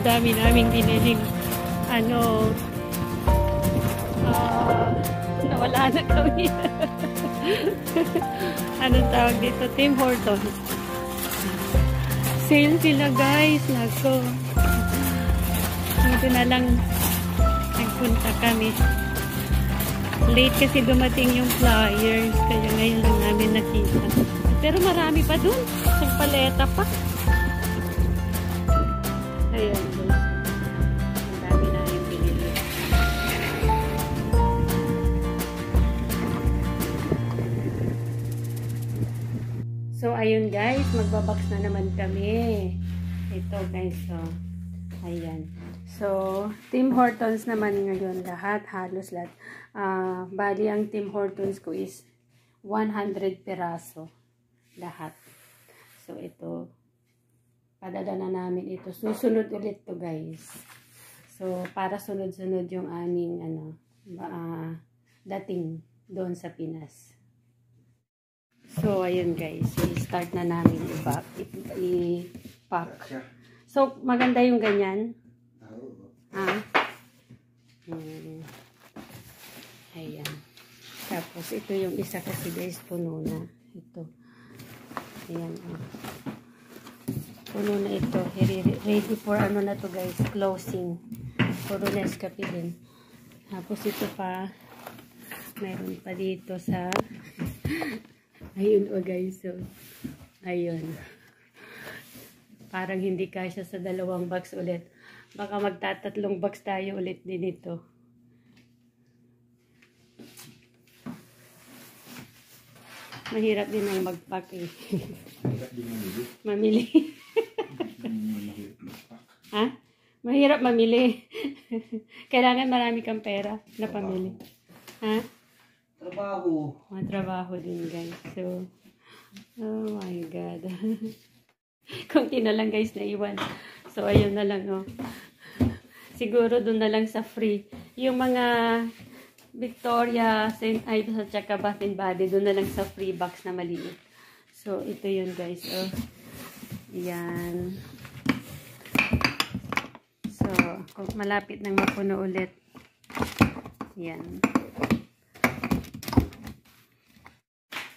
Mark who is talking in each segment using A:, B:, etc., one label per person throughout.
A: Ang dami naming biniling ano uh, nawala na kami. Anong tawag dito? Tim Hortons. Sale sila guys. Nako. Dito na lang nagpunta kami. Late kasi dumating yung flyers. Kaya ngayon lang namin nakita. Pero marami pa dun. Sa paleta pa. Guys. Magbabox na naman kami. Ito guys. So, ayan. So, Tim Hortons naman ngayon lahat. Halos lahat. Uh, bali, ang Tim Hortons ko is 100 peraso. Lahat. So, ito. Padala na namin ito. Susunod ulit to guys. So, para sunod-sunod yung aming ano, uh, dating doon sa Pinas. So, ayun guys. So, start na namin i-pack. I-pack. So, maganda yung ganyan. Ah. Hmm. Ayan. Tapos, ito yung isa kasi guys, puno na. Ito. Ayan. Oh. Puno na ito. Ready for ano na to guys, closing. Puro Nescafe din. Tapos, ito pa. Meron pa dito sa Ayun o oh guys. So, ayun. Parang hindi kasya sa dalawang box ulit. Baka magtatatlong box tayo ulit din ito. Mahirap din ang magpack eh.
B: Mahirap din mamili.
A: mamili.
B: Mahirap magpack.
A: ha? Mahirap mamili. Kailangan marami kang pera na pamili. Ha?
B: Trabaho.
A: Mga trabaho din guys. So, oh my God. Kunti na lang guys na iwan. So, ayun na lang oh. Siguro doon na lang sa free. Yung mga Victoria, St. Ives at saka Bath and Body, doon na lang sa free box na maliit. So, ito yun guys. Oh. Yan. So, malapit nang mapuno ulit. Yan.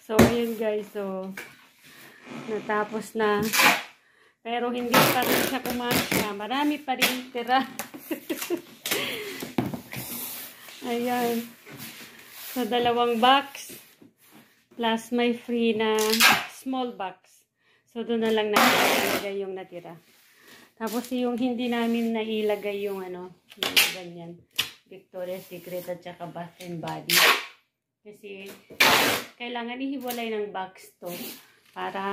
A: So, ayun guys. So, natapos na. Pero hindi pa rin siya kumasya. Marami pa rin tira. Ayan. So, dalawang box. Plus, may free na small box. So, doon na lang nailagay yung natira. Tapos, yung hindi namin nailagay yung ano, yung ganyan. Victoria's Secret at saka Bath and Body. Kasi, kailangan ihiwalay ng box to para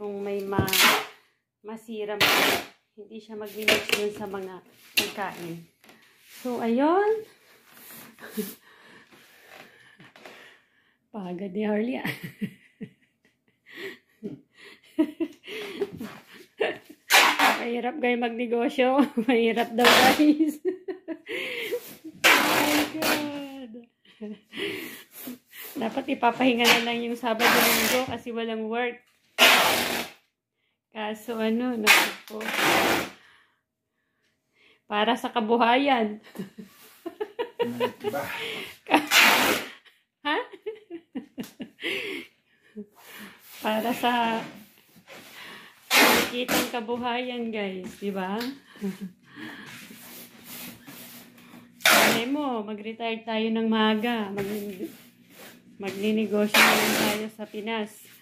A: kung may ma masira mo, hindi siya mag-mix yun sa mga pagkain. So, ayun. Pagod ni Harley ah. Mahirap kayo magnegosyo. Mahirap daw guys. oh my. Dapat ipapahinga na lang yung Sabado Linggo kasi walang work. Kaso ano, naku Para sa kabuhayan. ha? Para sa kitang kabuhayan, guys. Diba? Malay mo, mag-retire tayo ng maga. Mag magninegosyo na tayo sa Pinas.